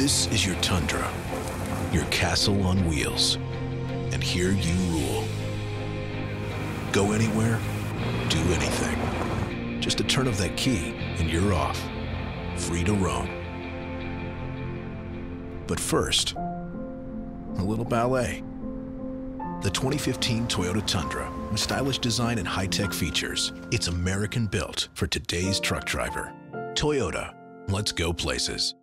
This is your Tundra, your castle on wheels. And here you rule. Go anywhere, do anything. Just a turn of that key and you're off, free to roam. But first, a little ballet. The 2015 Toyota Tundra, with stylish design and high-tech features, it's American built for today's truck driver. Toyota, let's go places.